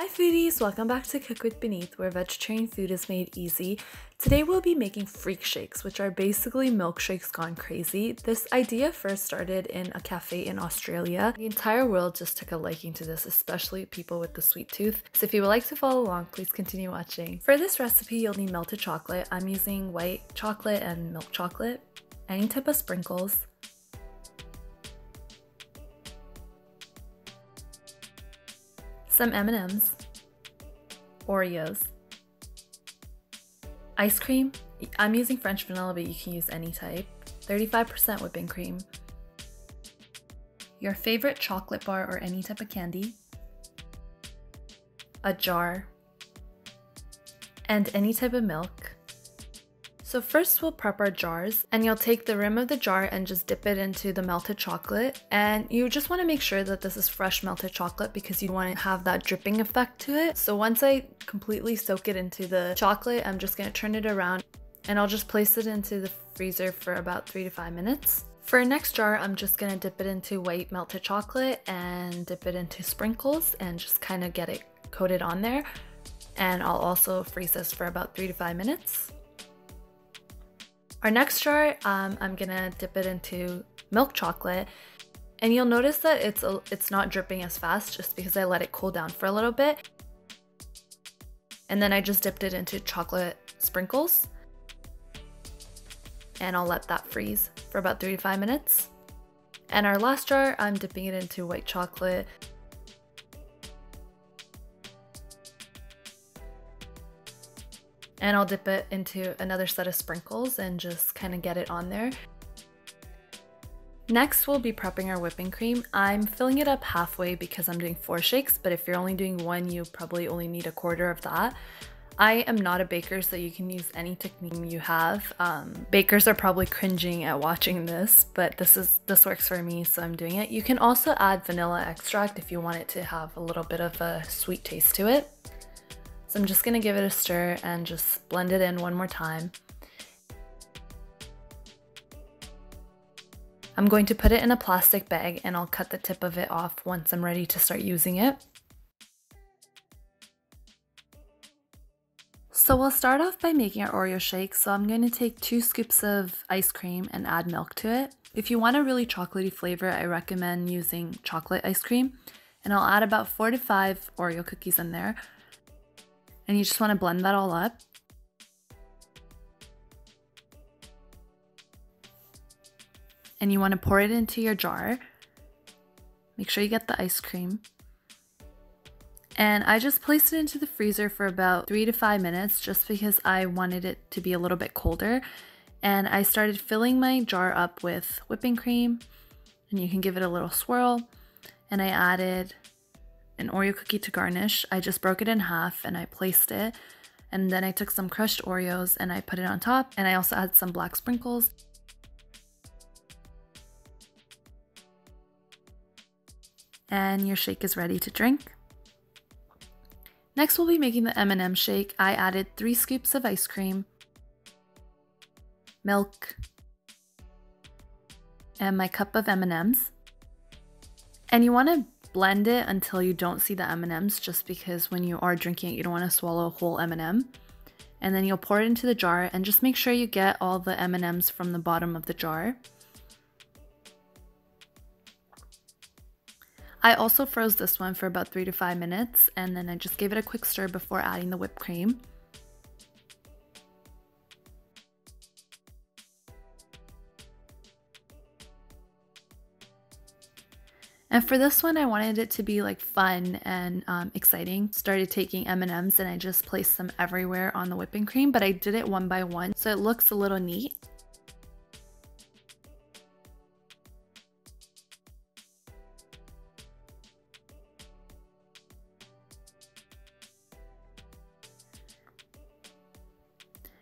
Hi foodies, welcome back to Cook with Puneet where vegetarian food is made easy. Today we'll be making freak shakes, which are basically milkshakes gone crazy. This idea first started in a cafe in Australia. The entire world just took a liking to this, especially people with the sweet tooth. So if you would like to follow along, please continue watching. For this recipe, you'll need melted chocolate. I'm using white chocolate and milk chocolate, any type of sprinkles, some M&Ms, Oreos, ice cream. I'm using French vanilla, but you can use any type. 35% whipping cream. Your favorite chocolate bar or any type of candy. A jar. And any type of milk. So first we'll prep our jars and you'll take the rim of the jar and just dip it into the melted chocolate. And you just wanna make sure that this is fresh melted chocolate because you wanna have that dripping effect to it. So once I completely soak it into the chocolate, I'm just gonna turn it around and I'll just place it into the freezer for about three to five minutes. For our next jar, I'm just gonna dip it into white melted chocolate and dip it into sprinkles and just kind of get it coated on there. And I'll also freeze this for about three to five minutes. Our next jar, um, I'm gonna dip it into milk chocolate and you'll notice that it's, a, it's not dripping as fast just because I let it cool down for a little bit. And then I just dipped it into chocolate sprinkles and I'll let that freeze for about three to five minutes. And our last jar, I'm dipping it into white chocolate and I'll dip it into another set of sprinkles and just kind of get it on there. Next, we'll be prepping our whipping cream. I'm filling it up halfway because I'm doing four shakes, but if you're only doing one, you probably only need a quarter of that. I am not a baker, so you can use any technique you have. Um, bakers are probably cringing at watching this, but this is this works for me, so I'm doing it. You can also add vanilla extract if you want it to have a little bit of a sweet taste to it. So I'm just gonna give it a stir and just blend it in one more time. I'm going to put it in a plastic bag and I'll cut the tip of it off once I'm ready to start using it. So we'll start off by making our Oreo shake. So I'm going to take two scoops of ice cream and add milk to it. If you want a really chocolatey flavor, I recommend using chocolate ice cream. And I'll add about four to five Oreo cookies in there and you just want to blend that all up. And you want to pour it into your jar. Make sure you get the ice cream. And I just placed it into the freezer for about three to five minutes just because I wanted it to be a little bit colder. And I started filling my jar up with whipping cream and you can give it a little swirl. And I added an Oreo cookie to garnish. I just broke it in half and I placed it. And then I took some crushed Oreos and I put it on top. And I also added some black sprinkles. And your shake is ready to drink. Next, we'll be making the M&M shake. I added three scoops of ice cream, milk, and my cup of M&Ms. And you want to blend it until you don't see the M&Ms just because when you are drinking it you don't want to swallow a whole M&M. And then you'll pour it into the jar and just make sure you get all the M&Ms from the bottom of the jar. I also froze this one for about 3 to 5 minutes and then I just gave it a quick stir before adding the whipped cream. And for this one, I wanted it to be like fun and um, exciting. Started taking M&Ms and I just placed them everywhere on the whipping cream, but I did it one by one, so it looks a little neat.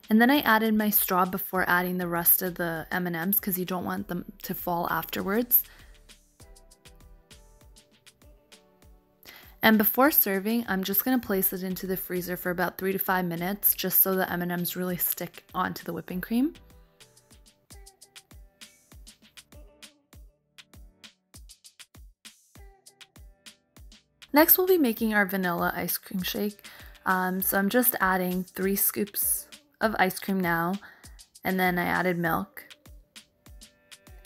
And then I added my straw before adding the rest of the M&Ms because you don't want them to fall afterwards. And before serving, I'm just to place it into the freezer for about 3 to 5 minutes just so the M&Ms really stick onto the whipping cream. Next, we'll be making our vanilla ice cream shake. Um, so I'm just adding three scoops of ice cream now, and then I added milk.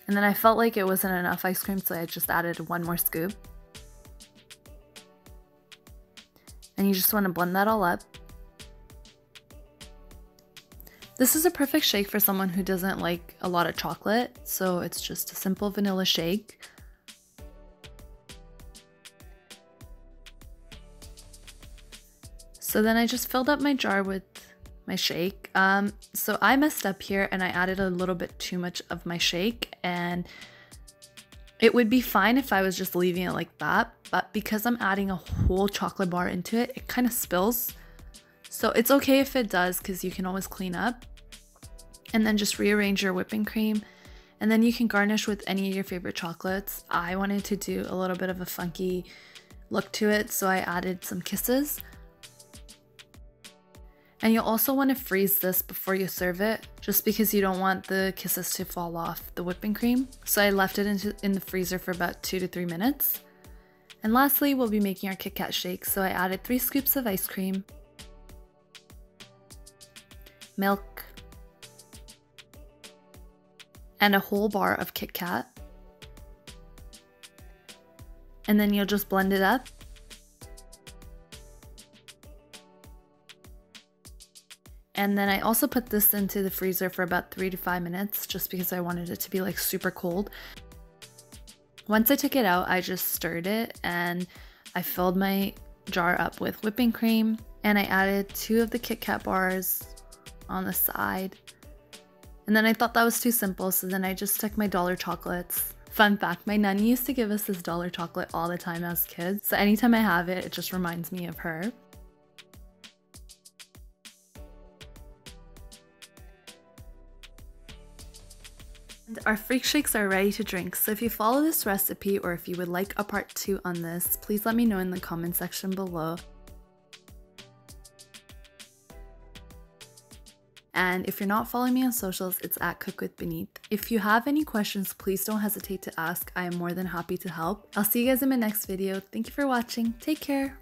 And then I felt like it wasn't enough ice cream, so I just added one more scoop. And you just want to blend that all up. This is a perfect shake for someone who doesn't like a lot of chocolate, so it's just a simple vanilla shake. So then I just filled up my jar with my shake. Um, so I messed up here and I added a little bit too much of my shake and it would be fine if I was just leaving it like that, but because I'm adding a whole chocolate bar into it, it kind of spills. So it's okay if it does because you can always clean up and then just rearrange your whipping cream. And then you can garnish with any of your favorite chocolates. I wanted to do a little bit of a funky look to it, so I added some kisses. And you'll also want to freeze this before you serve it, just because you don't want the kisses to fall off the whipping cream. So I left it into, in the freezer for about two to three minutes. And lastly, we'll be making our Kit Kat shake. So I added three scoops of ice cream, milk, and a whole bar of Kit Kat. And then you'll just blend it up. And then I also put this into the freezer for about three to five minutes just because I wanted it to be like super cold. Once I took it out, I just stirred it and I filled my jar up with whipping cream and I added two of the Kit Kat bars on the side and then I thought that was too simple, so then I just stuck my dollar chocolates. Fun fact, my nanny used to give us this dollar chocolate all the time as kids, so anytime I have it, it just reminds me of her. Our freak shakes are ready to drink, so if you follow this recipe or if you would like a part 2 on this, please let me know in the comment section below. And if you're not following me on socials, it's at Cook with Puneet. If you have any questions, please don't hesitate to ask. I am more than happy to help. I'll see you guys in my next video. Thank you for watching. Take care.